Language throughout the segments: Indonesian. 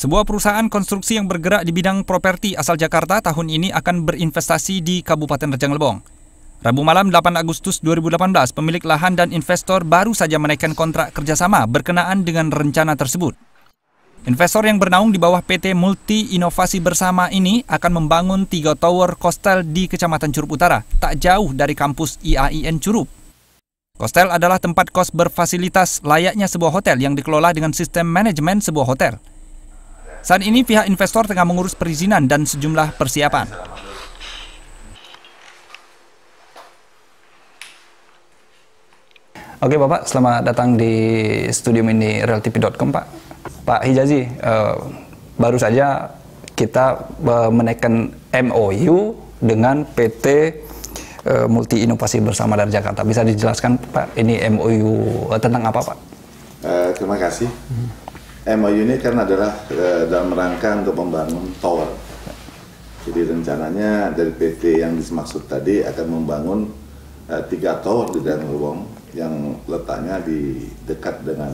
Sebuah perusahaan konstruksi yang bergerak di bidang properti asal Jakarta tahun ini akan berinvestasi di Kabupaten Rejang Lebong. Rabu malam 8 Agustus 2018, pemilik lahan dan investor baru saja menaikkan kontrak kerjasama berkenaan dengan rencana tersebut. Investor yang bernaung di bawah PT Multi Inovasi Bersama ini akan membangun tiga tower kostel di Kecamatan Curup Utara, tak jauh dari kampus IAIN Curup. Kostel adalah tempat kos berfasilitas layaknya sebuah hotel yang dikelola dengan sistem manajemen sebuah hotel. Saat ini pihak investor tengah mengurus perizinan dan sejumlah persiapan. Oke Bapak, selamat datang di studio ini realtv.com Pak. Pak Hijazi, uh, baru saja kita uh, menaikkan MOU dengan PT uh, eh, Multi Inovasi Bersama dari Jakarta. Bisa dijelaskan Pak, ini MOU uh, tentang apa Pak? Uh, terima kasih. Hmm. MOU ini kan adalah uh, dalam rangka untuk membangun tower. Jadi rencananya dari PT yang dimaksud tadi akan membangun uh, tiga tower di dalam Lebong yang letaknya di dekat dengan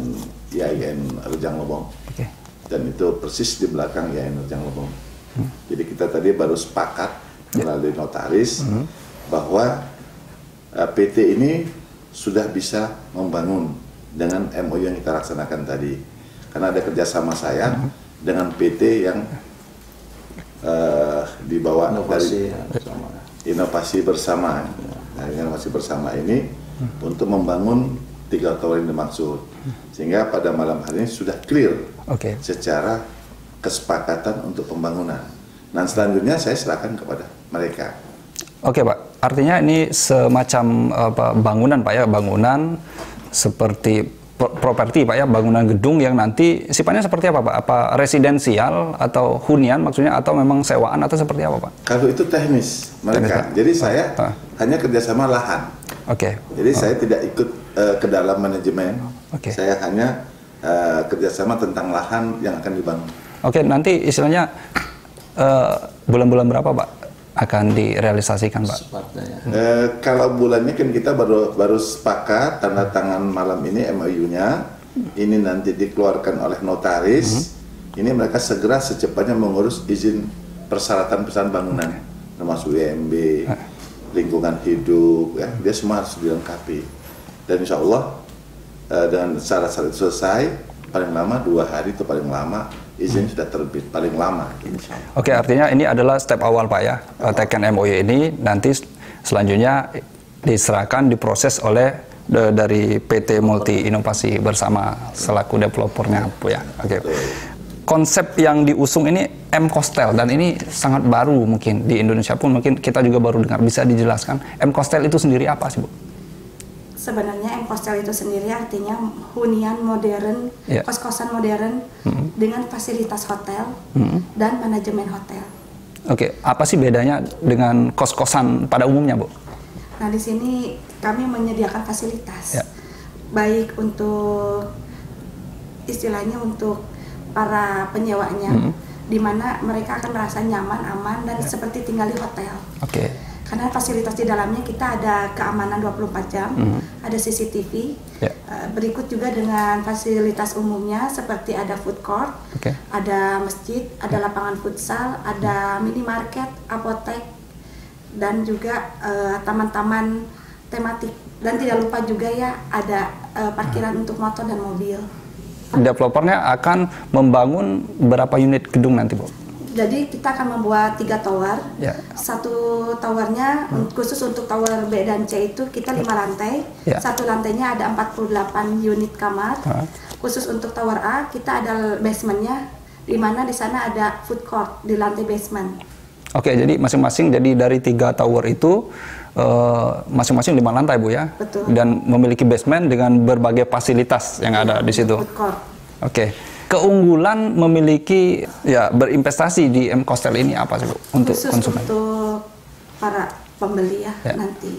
IAIN Rejang Lebong. Okay. Dan itu persis di belakang IAIN Rejang Lebong. Hmm. Jadi kita tadi baru sepakat ya. melalui notaris hmm. bahwa uh, PT ini sudah bisa membangun dengan MOU yang kita laksanakan tadi karena ada kerjasama saya hmm. dengan PT yang uh, dibawa inovasi, dari ya, bersama. inovasi bersama. Nah, inovasi bersama ini hmm. untuk membangun tiga tower yang dimaksud, sehingga pada malam hari ini sudah clear okay. secara kesepakatan untuk pembangunan. Dan selanjutnya saya serahkan kepada mereka. Oke Pak, artinya ini semacam apa, bangunan Pak ya, bangunan seperti properti Pak ya, bangunan gedung yang nanti sifatnya seperti apa Pak? Apa residensial atau hunian maksudnya atau memang sewaan atau seperti apa Pak? Kalau itu teknis mereka. Teknis, Jadi saya ah. hanya kerjasama lahan. Oke. Okay. Jadi oh. saya tidak ikut uh, ke dalam manajemen. Oke. Okay. Saya hanya uh, kerjasama tentang lahan yang akan dibangun. Oke, okay, nanti istilahnya eh, bulan-bulan uh, berapa Pak akan direalisasikan, Pak? E, kalau bulannya kan kita baru baru sepakat tanda tangan malam ini MOU-nya. Ini nanti dikeluarkan oleh notaris. Hmm. Ini mereka segera secepatnya mengurus izin persyaratan pesan bangunan, okay. termasuk UMB, lingkungan hidup, ya. Dia semua harus dilengkapi. Dan insya Allah e, dengan syarat-syarat selesai, paling lama dua hari itu paling lama izin hmm. sudah terbit paling lama. Oke, artinya ini adalah step awal Pak ya. Oh. Tekan MOU ini nanti selanjutnya diserahkan diproses oleh de, dari PT Multi Inovasi bersama selaku developernya Bu ya. Oke. Konsep yang diusung ini M Costel dan ini sangat baru mungkin di Indonesia pun mungkin kita juga baru dengar. Bisa dijelaskan M Costel itu sendiri apa sih Bu? Sebenarnya M-Hostel itu sendiri artinya hunian modern, yeah. kos-kosan modern mm-hmm. dengan fasilitas hotel mm-hmm. dan manajemen hotel. Oke, okay. apa sih bedanya dengan kos-kosan pada umumnya, Bu? Nah, di sini kami menyediakan fasilitas. Yeah. Baik untuk istilahnya untuk para penyewanya mm-hmm. di mana mereka akan merasa nyaman, aman dan yeah. seperti tinggal di hotel. Oke. Okay karena fasilitas di dalamnya kita ada keamanan 24 jam, mm. ada CCTV. Yeah. Uh, berikut juga dengan fasilitas umumnya seperti ada food court, okay. ada masjid, ada lapangan futsal, ada minimarket, apotek, dan juga uh, taman-taman tematik. Dan tidak lupa juga ya ada uh, parkiran mm. untuk motor dan mobil. Developernya akan membangun berapa unit gedung nanti, Bu? Jadi kita akan membuat tiga tower. Ya. Satu towernya hmm. khusus untuk tower B dan C itu kita lima lantai. Ya. Satu lantainya ada 48 unit kamar. Ha. Khusus untuk tower A kita ada basementnya, di mana di sana ada food court di lantai basement. Oke, jadi masing-masing jadi dari tiga tower itu eh, masing-masing uh, lima lantai bu ya. Betul. Dan memiliki basement dengan berbagai fasilitas yang ada di situ. Food court. Keunggulan memiliki ya berinvestasi di M Costel ini apa sih Bu untuk Khusus konsumen? Untuk para pembeli ya, ya. nanti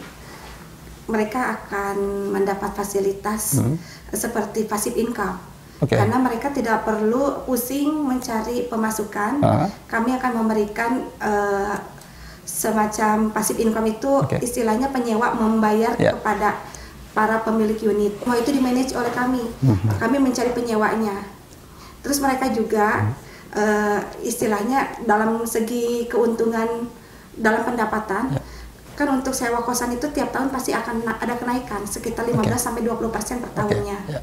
mereka akan mendapat fasilitas hmm. seperti passive income. Okay. Karena mereka tidak perlu pusing mencari pemasukan, uh kami akan memberikan uh, semacam passive income itu okay. istilahnya penyewa membayar yeah. kepada para pemilik unit. Semua itu dimanage oleh kami. Mm -hmm. Kami mencari penyewanya Terus mereka juga hmm. uh, istilahnya dalam segi keuntungan dalam pendapatan ya. kan untuk sewa kosan itu tiap tahun pasti akan ada kenaikan sekitar 15 okay. sampai 20 persen per tahunnya. Okay. Ya.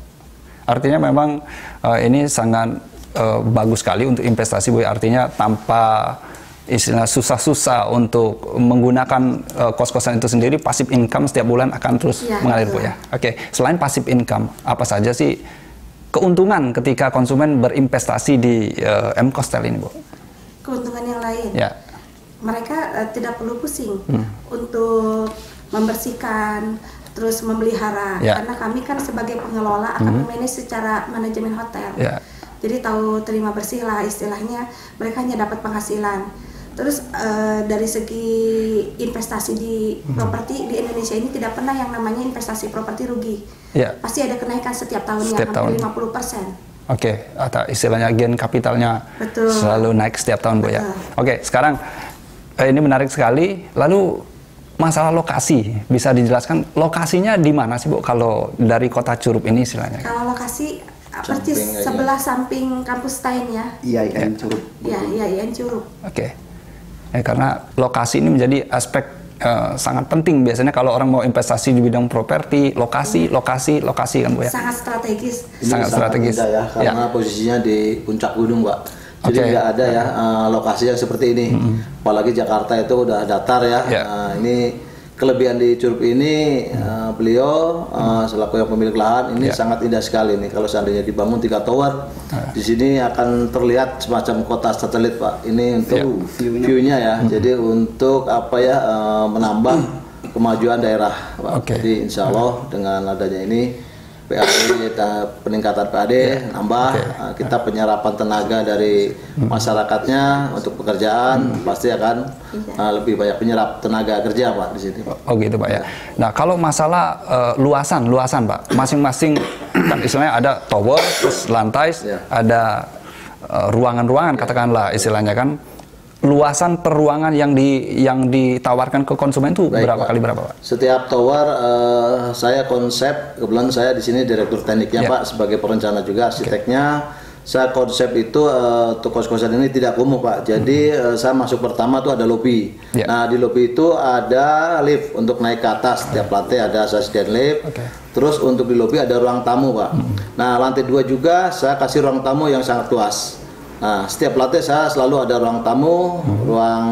Artinya memang uh, ini sangat uh, bagus sekali untuk investasi Bu. Artinya tanpa istilah susah-susah untuk menggunakan uh, kos-kosan itu sendiri, pasif income setiap bulan akan terus ya, mengalir Bu ya. Oke, okay. selain pasif income, apa saja sih keuntungan ketika konsumen berinvestasi di uh, M Costel ini Bu? Keuntungan yang lain. Ya mereka uh, tidak perlu pusing hmm. untuk membersihkan terus memelihara yeah. karena kami kan sebagai pengelola akan hmm. memanage secara manajemen hotel yeah. jadi tahu terima bersih lah istilahnya mereka hanya dapat penghasilan terus uh, dari segi investasi di hmm. properti di Indonesia ini tidak pernah yang namanya investasi properti rugi yeah. pasti ada kenaikan setiap tahunnya setiap hampir tahun. 50 persen Oke, okay. atau istilahnya gen kapitalnya Betul. selalu naik setiap tahun, Bu ya. Oke, okay, sekarang eh, ini menarik sekali. Lalu masalah lokasi bisa dijelaskan lokasinya di mana sih bu kalau dari kota Curup ini istilahnya? Kalau lokasi persis sebelah samping kampus Tain ya. Iya, iya, Curup. Iya, iya, iya, Curup. Oke. Okay. Eh, karena lokasi ini menjadi aspek uh, sangat penting biasanya kalau orang mau investasi di bidang properti, lokasi, hmm. lokasi, lokasi kan bu ya. Sangat strategis. Ini sangat, sangat strategis. ya karena ya. posisinya di puncak gunung, Pak. Jadi okay. nggak ada ya uh, lokasi yang seperti ini. Mm -hmm. Apalagi Jakarta itu udah datar ya. Yeah. Uh, ini kelebihan di Curug ini uh, beliau uh, selaku yang pemilik lahan ini yeah. sangat indah sekali nih kalau seandainya dibangun tiga tower uh. di sini akan terlihat semacam kota satelit pak ini untuk yeah. view-nya ya mm. jadi untuk apa ya uh, menambah kemajuan daerah pak okay. jadi insya Allah dengan adanya ini PAD peningkatan PAD yeah. nambah okay. uh, kita penyerapan tenaga dari hmm. masyarakatnya untuk pekerjaan hmm. pasti akan uh, lebih banyak penyerap tenaga kerja Pak di sini Oh gitu Pak ya. Nah kalau masalah uh, luasan luasan Pak masing-masing kan istilahnya ada tower terus lantai yeah. ada ruangan-ruangan uh, katakanlah istilahnya kan luasan peruangan yang di yang ditawarkan ke konsumen itu Baik, berapa Pak. kali berapa Pak? Setiap tower uh, saya konsep kebetulan saya di sini direktur tekniknya yeah. Pak sebagai perencana juga arsiteknya. Okay. Saya konsep itu uh, untuk kos-kosan ini tidak kumuh Pak. Jadi hmm. uh, saya masuk pertama tuh ada lobby. Yeah. Nah di lobby itu ada lift untuk naik ke atas. Setiap lantai ada asisten lift. Okay. Terus untuk di lobby ada ruang tamu Pak. Hmm. Nah lantai dua juga saya kasih ruang tamu yang sangat luas. Nah, setiap lantai saya selalu ada ruang tamu, hmm. ruang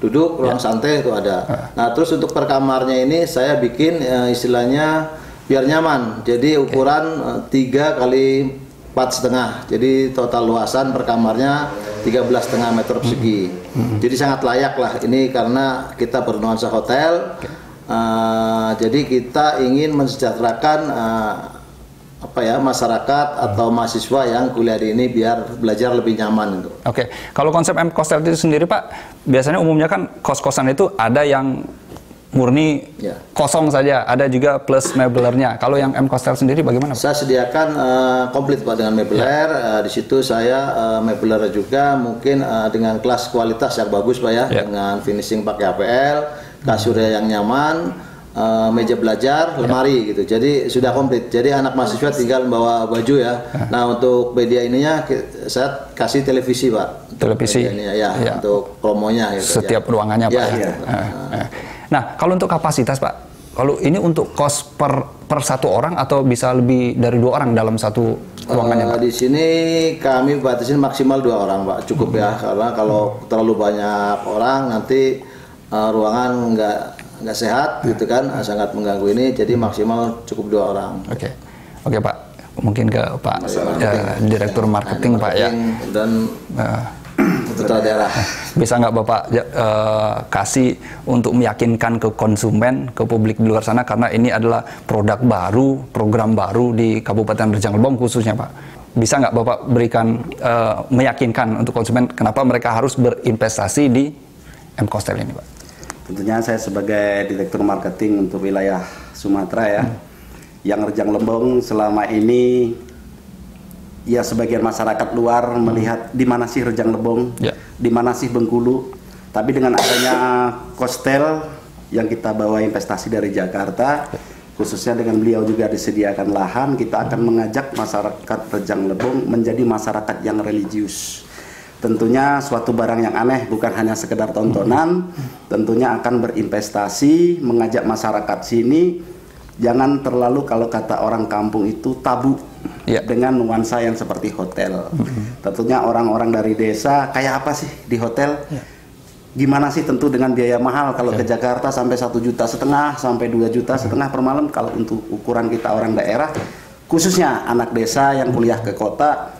duduk, ruang ya. santai itu ada. Ya. Nah, terus untuk per kamarnya ini saya bikin uh, istilahnya biar nyaman. Jadi ukuran uh, tiga kali empat setengah. Jadi total luasan per kamarnya tiga belas setengah meter persegi. Hmm. Jadi sangat layak lah ini karena kita bernuansa hotel. Uh, jadi kita ingin mensejahterakan uh, apa ya masyarakat atau mahasiswa yang kuliah di ini biar belajar lebih nyaman itu. Oke, kalau konsep M Kostel itu sendiri Pak, biasanya umumnya kan kos-kosan itu ada yang murni ya. kosong saja, ada juga plus mebelernya. Kalau yang M Kostel sendiri bagaimana? Pak? Saya sediakan uh, komplit Pak dengan mebeler. Ya. Uh, di situ saya uh, mebeler juga mungkin uh, dengan kelas kualitas yang bagus Pak ya, ya. dengan finishing pakai APL, kasurnya yang nyaman uh, meja belajar, lemari ya. gitu. Jadi sudah komplit. Jadi anak mahasiswa tinggal bawa baju ya. ya. Nah untuk media ininya saya kasih televisi pak. Televisi. Ini, ya, ya, untuk promonya. Gitu, Setiap ya. ruangannya pak. Ya, ya. Nah, nah kalau untuk kapasitas pak, kalau ini untuk kos per per satu orang atau bisa lebih dari dua orang dalam satu ruangannya uh, Di sini kami batasin maksimal dua orang pak, cukup ya. hmm. ya. Karena kalau hmm. terlalu banyak orang nanti uh, ruangan nggak nggak sehat gitu kan sangat mengganggu ini jadi maksimal cukup dua orang. Oke. Okay. oke okay, pak. Mungkin ke pak ya, direktur marketing, marketing pak ya. dan uh, daerah. Bisa nggak bapak uh, kasih untuk meyakinkan ke konsumen ke publik di luar sana karena ini adalah produk baru program baru di Kabupaten Rejang Lebong khususnya pak? Bisa nggak bapak berikan uh, meyakinkan untuk konsumen kenapa mereka harus berinvestasi di M Costel ini pak Tentunya saya sebagai direktur marketing untuk wilayah Sumatera ya, hmm. yang Rejang Lembong selama ini ya sebagian masyarakat luar hmm. melihat di mana sih Rejang Lembong, yeah. di mana sih Bengkulu. Tapi dengan adanya kostel yang kita bawa investasi dari Jakarta, khususnya dengan beliau juga disediakan lahan, kita akan mengajak masyarakat Rejang Lebong menjadi masyarakat yang religius tentunya suatu barang yang aneh bukan hanya sekedar tontonan tentunya akan berinvestasi mengajak masyarakat sini jangan terlalu kalau kata orang kampung itu tabu yeah. dengan nuansa yang seperti hotel mm-hmm. tentunya orang-orang dari desa kayak apa sih di hotel yeah. gimana sih tentu dengan biaya mahal kalau yeah. ke Jakarta sampai satu juta setengah sampai dua juta setengah per malam kalau untuk ukuran kita orang daerah khususnya anak desa yang kuliah ke kota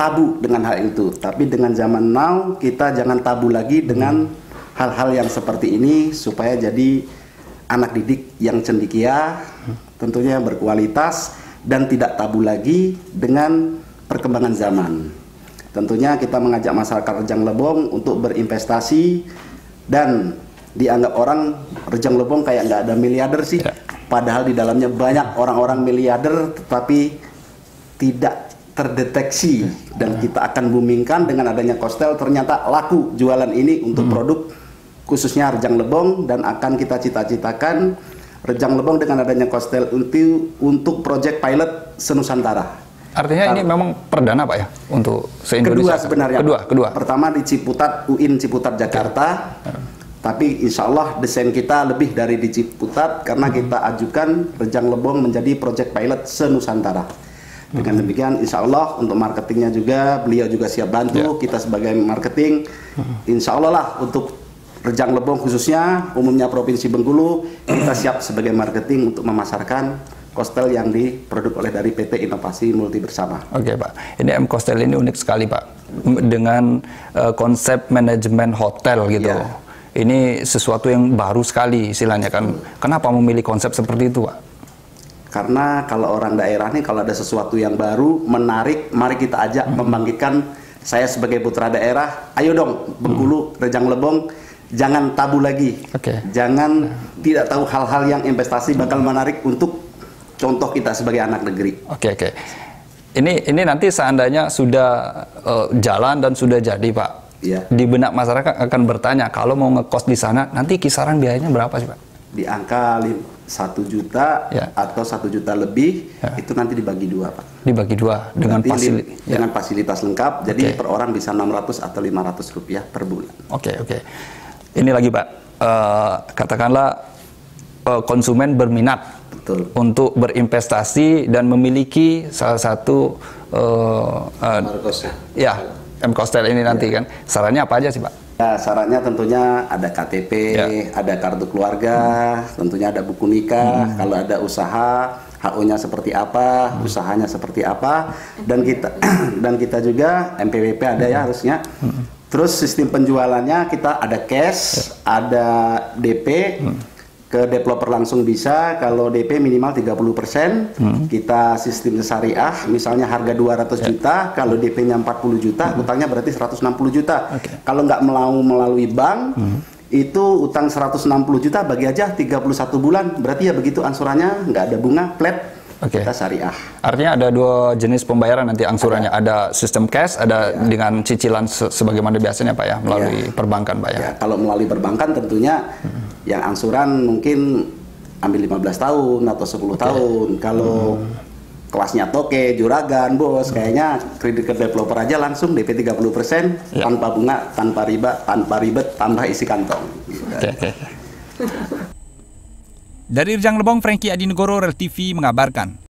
tabu dengan hal itu. Tapi dengan zaman now kita jangan tabu lagi dengan hal-hal yang seperti ini supaya jadi anak didik yang cendikia, tentunya yang berkualitas dan tidak tabu lagi dengan perkembangan zaman. Tentunya kita mengajak masyarakat Rejang Lebong untuk berinvestasi dan dianggap orang Rejang Lebong kayak nggak ada miliarder sih. Ya. Padahal di dalamnya banyak orang-orang miliarder tetapi tidak terdeteksi dan kita akan boomingkan dengan adanya Kostel ternyata laku jualan ini untuk hmm. produk khususnya Rejang Lebong dan akan kita cita-citakan Rejang Lebong dengan adanya Kostel untuk untuk project pilot senusantara. Artinya ini memang perdana Pak ya untuk se-Indonesia. Kedua sebenarnya. Kedua, kedua. Pertama di Ciputat UIN Ciputat Jakarta. Ya. Tapi insya Allah desain kita lebih dari di Ciputat karena kita ajukan Rejang Lebong menjadi project pilot senusantara. Dengan demikian, insya Allah untuk marketingnya juga beliau juga siap bantu. Yeah. Kita sebagai marketing, insya Allah lah untuk Rejang Lebong khususnya, umumnya Provinsi Bengkulu, kita siap sebagai marketing untuk memasarkan Kostel yang diproduk oleh dari PT Inovasi Multi Bersama. Oke Pak, ini M Kostel ini unik sekali Pak, dengan uh, konsep manajemen hotel gitu. Yeah. Ini sesuatu yang baru sekali istilahnya kan. Kenapa memilih konsep seperti itu Pak? Karena kalau orang daerah nih kalau ada sesuatu yang baru, menarik, mari kita ajak hmm. membangkitkan saya sebagai putra daerah, ayo dong Bengkulu, hmm. Rejang Lebong, jangan tabu lagi. Okay. Jangan tidak tahu hal-hal yang investasi bakal menarik untuk contoh kita sebagai anak negeri. Oke, okay, oke. Okay. Ini ini nanti seandainya sudah uh, jalan dan sudah jadi, Pak. Ya. Di benak masyarakat akan bertanya, kalau mau ngekos di sana, nanti kisaran biayanya berapa sih, Pak? Di angka satu juta ya. atau satu juta lebih ya. itu nanti dibagi dua pak dibagi dua dengan fasilitas ya. dengan fasilitas lengkap jadi okay. per orang bisa 600 atau 500 rupiah per bulan oke okay, oke okay. ini lagi pak uh, katakanlah uh, konsumen berminat Betul. untuk berinvestasi dan memiliki salah satu uh, uh, ya M Costel ini nanti ya. kan sarannya apa aja sih pak Ya, syaratnya tentunya ada KTP, ya. ada kartu keluarga, hmm. tentunya ada buku nikah. Hmm. Kalau ada usaha, HO-nya seperti apa, hmm. usahanya seperti apa, dan kita dan kita juga MPWP ada ya hmm. harusnya. Hmm. Terus sistem penjualannya kita ada cash, ya. ada DP. Hmm ke developer langsung bisa kalau DP minimal 30% hmm. kita sistem syariah misalnya harga 200 yeah. juta kalau DP-nya 40 juta hmm. utangnya berarti 160 juta okay. kalau nggak melalui melalui bank hmm. itu utang 160 juta bagi aja 31 bulan berarti ya begitu ansurannya nggak ada bunga flat okay. kita syariah. Artinya ada dua jenis pembayaran nanti angsurannya, ada, ada sistem cash, ada ya. dengan cicilan se sebagaimana biasanya Pak ya melalui ya. perbankan Pak ya. ya. Kalau melalui perbankan tentunya hmm yang angsuran mungkin ambil 15 tahun atau 10 okay. tahun. Kalau hmm. kelasnya toke, juragan, bos, hmm. kayaknya kredit ke developer aja langsung DP 30% yeah. tanpa bunga, tanpa riba, tanpa ribet, tanpa isi kantong. Okay, okay. Dari Rejang Lebong, Frankie Adinegoro, Rel TV mengabarkan.